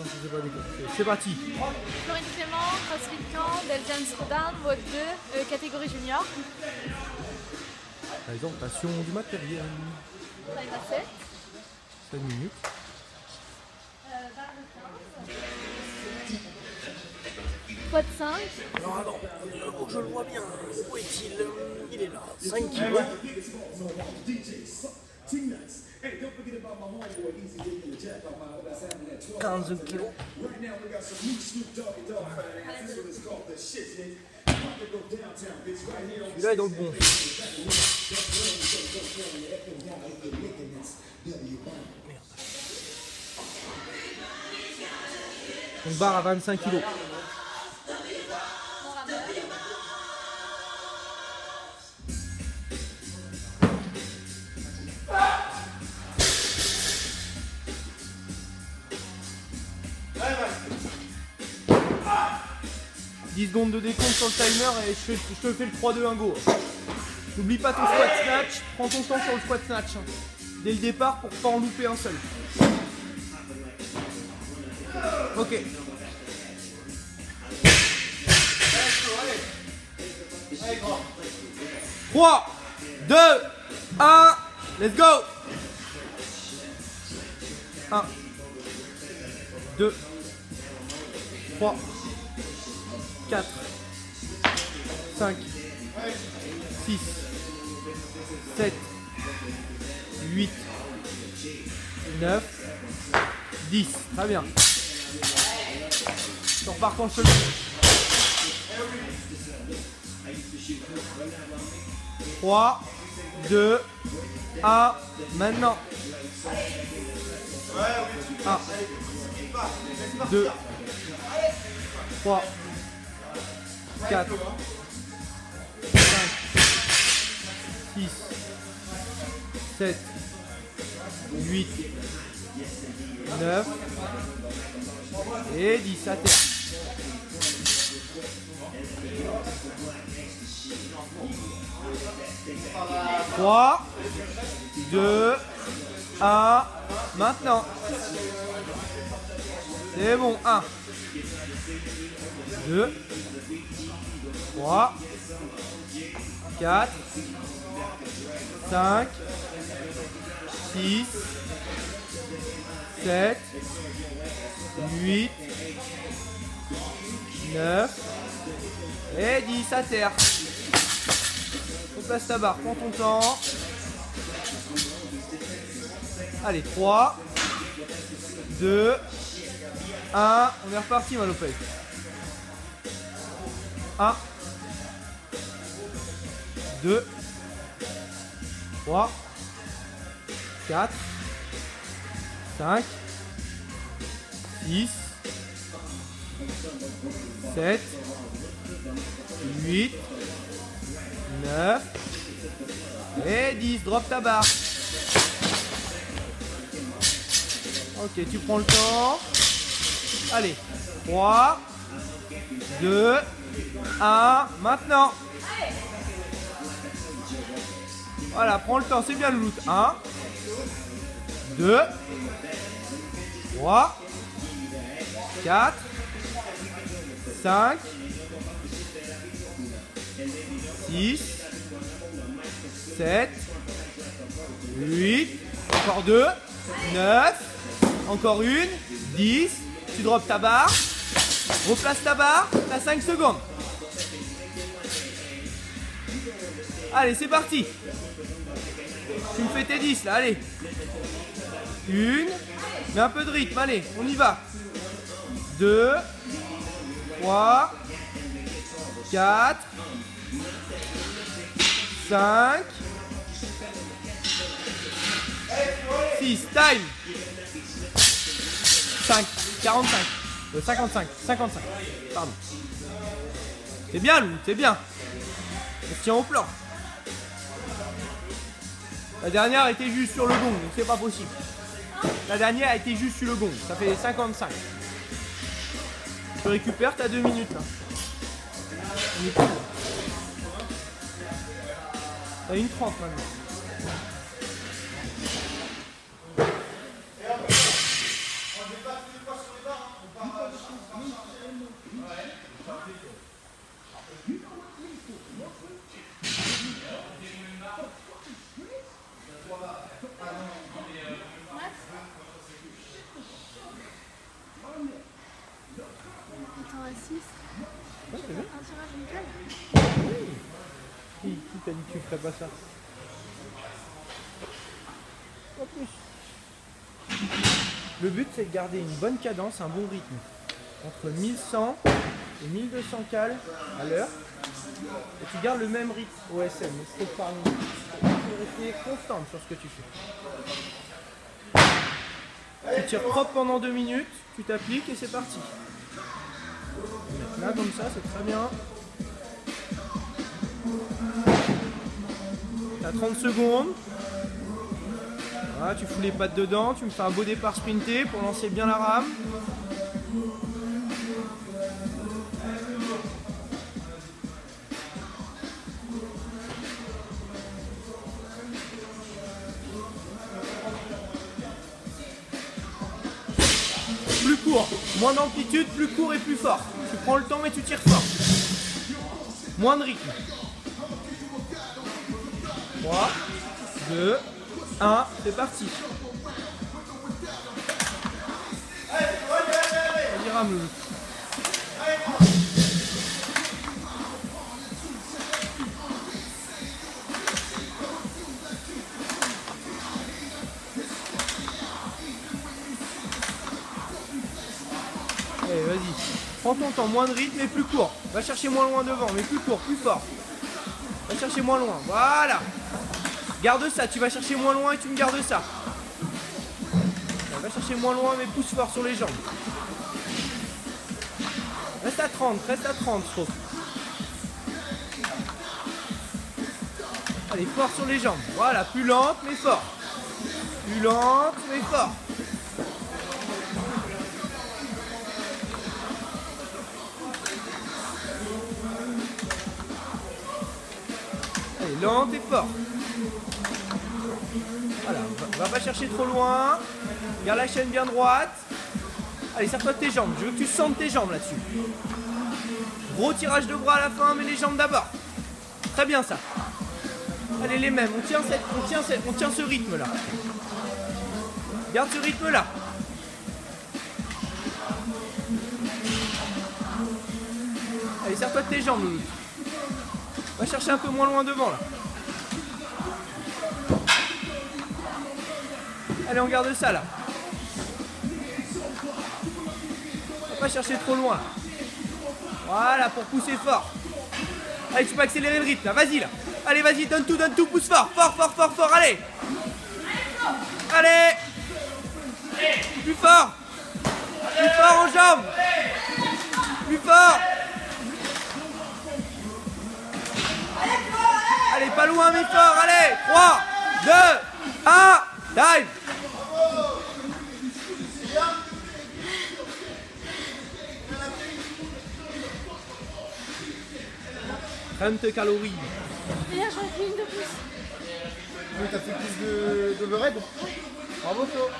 pense que c'est pas. C'est parti. Florine Clément, CrossFit Camp, Belgian Throwdown, Mode 2, euh, catégorie junior. Présentation du matériel. Time à 7. 5 minutes. Quad 5. Alors attends, faut que je le vois bien. Où est-il? Il est là. 5 kilos. 15 kilos. Celui-là est dans le bon. On barre à 25 kilos. « 10 secondes de décompte sur le timer et je, te fais le 3-2-1 go. N'oublie pas ton squat snatch, prends ton temps sur le squat snatch. hein. Dès le départ pour pas en louper un seul. Ok. Trois, deux, un, let's go 1, 2, 3, 4, 5, 6, 7, 8, 9, 10. Très bien. Quand je te le dis. 3, 2, 1, maintenant. 1, 2, 3, 4, 5, 6, 7, 8, 9 et 10 à terre. Trois, deux, un, maintenant. C'est bon, un, deux, trois, quatre, cinq, six, sept, huit, neuf. Et 10 à terre. Replace ta barre, prends ton temps. Allez, 3, 2, 1. On est reparti, ma Lopez. 1, 2, 3, 4, 5, 6, 7, 8, 9 et 10. Drop ta barre. Ok, tu prends le temps. Allez, 3, 2, 1, maintenant. Voilà, prends le temps, c'est bien le loot. 1, 2, 3, 4, 5, 6, 7, 8, encore 2, 9, encore une, 10, tu drops ta barre, replace ta barre, t'as 5 secondes. Allez, c'est parti. Tu me fais tes 10 là, allez. Une, mais un peu de rythme, allez, on y va. 2, 3, 4, 5, 6, time 5, 45, euh, 55, 55, pardon. C'est bien, Lou, c'est bien. On tient au plan. La dernière était juste sur le gong, donc c'est pas possible. La dernière a été juste sur le gong, ça fait 55. Tu récupères, t'as 2 minutes là. On est. T'as une 30 maintenant. 6. Ouais, c'est bien. Un tirage nickel. Qui, t'a dit que tu pas ça. Le but c'est de garder une bonne cadence, un bon rythme. Entre 1100 et 1200 cales à l'heure. Et tu gardes le même rythme au SM, c'est par rester constante sur ce que tu fais. Tu tires propre pendant deux minutes, tu t'appliques et c'est parti. Là comme ça, c'est très bien. T'as 30 secondes. Voilà, tu fous les pattes dedans, tu me fais un beau départ sprinté pour lancer bien la rame. Moins d'amplitude, plus court et plus fort. Tu prends le temps mais tu tires fort. Moins de rythme. 3, 2, 1, c'est parti. Prends ton temps, moins de rythme mais plus court. Va chercher moins loin devant, mais plus court, plus fort. Va chercher moins loin. Voilà. Garde ça, tu vas chercher moins loin et tu me gardes ça. Va chercher moins loin mais pousse fort sur les jambes. Reste à 30, reste à 30, sauf. Allez, fort sur les jambes. Voilà, plus lente mais fort. Plus lente mais fort. Lente et fort. Voilà, va, va pas chercher trop loin. Garde la chaîne bien droite. Allez, serre-toi tes jambes. Je veux que tu sentes tes jambes là-dessus. Gros tirage de bras à la fin, mais les jambes d'abord. Très bien ça. Allez, les mêmes. On tient, cette, on tient, cette, on tient ce rythme là. Garde ce rythme là. Allez, serre-toi tes jambes. Va chercher un peu moins loin devant là. Allez, on garde ça là. Va pas chercher trop loin. Voilà, pour pousser fort. Allez, tu peux accélérer le rythme là. Vas-y là. Allez, vas-y, donne tout, donne tout, pousse fort. Fort, fort, fort, fort. Allez. Allez. Plus fort. Plus fort aux jambes. Loin, mais fort. Allez. 3, 2, 1. Time. Trente calories. Et là, j'en fais une de plus. Mais t'as fait plus de d'overhead Bravo, Flo.